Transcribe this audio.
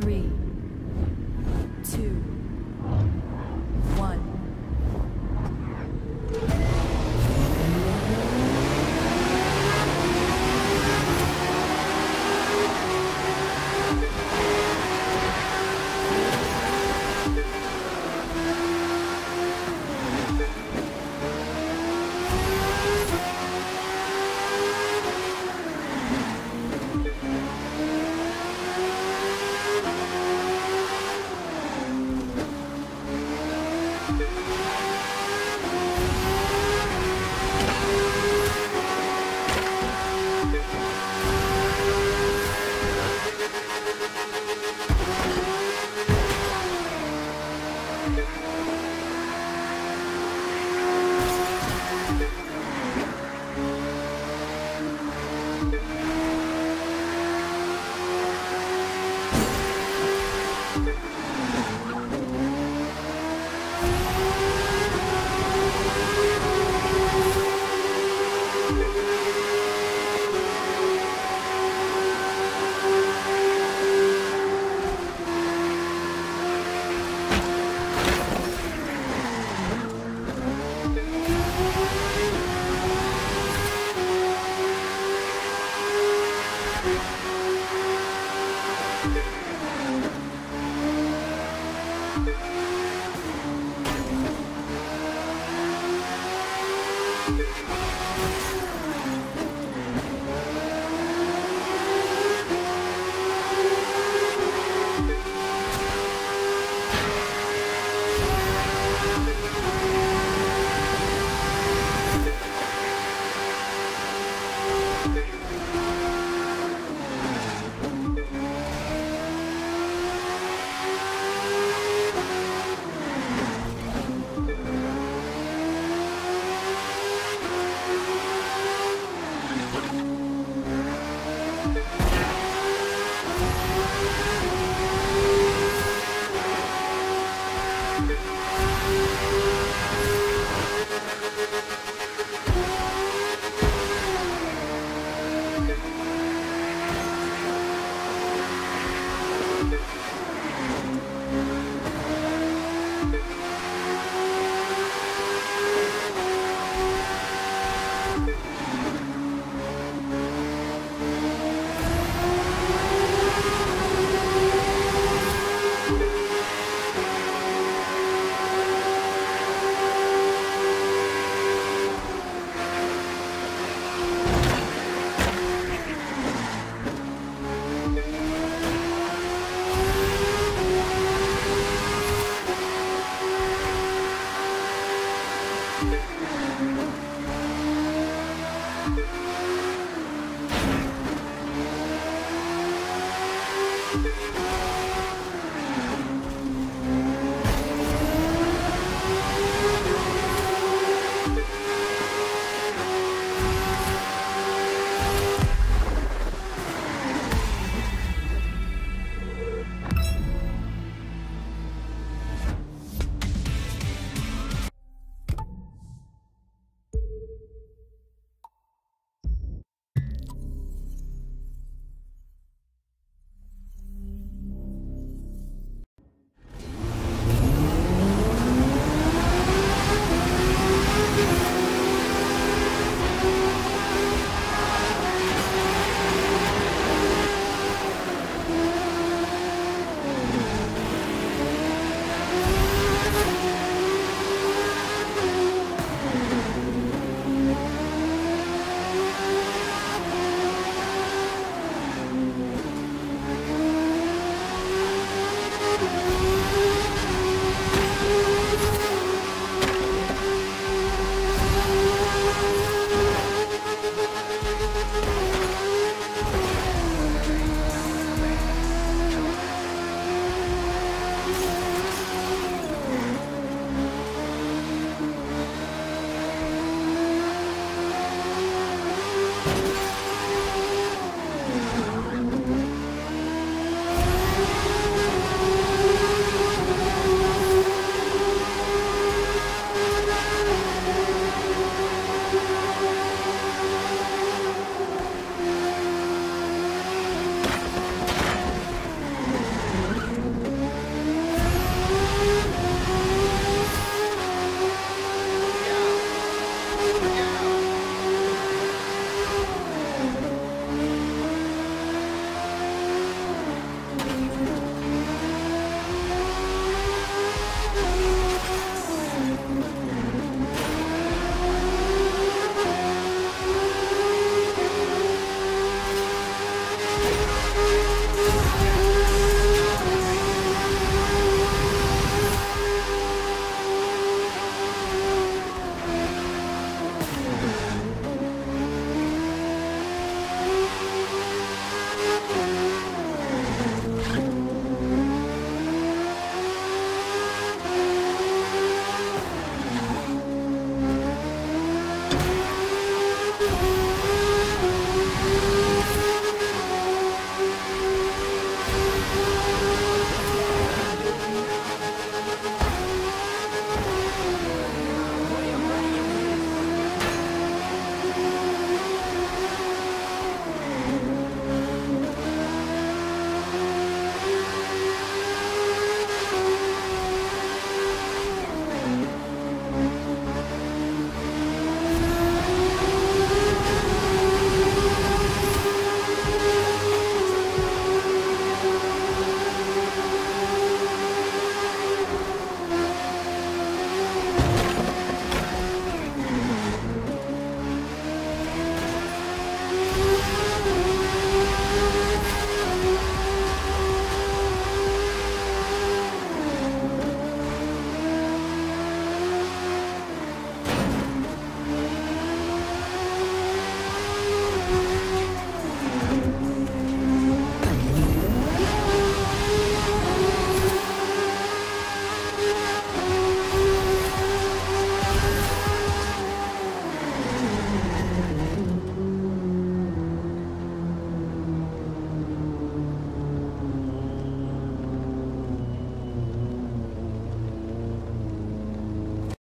three,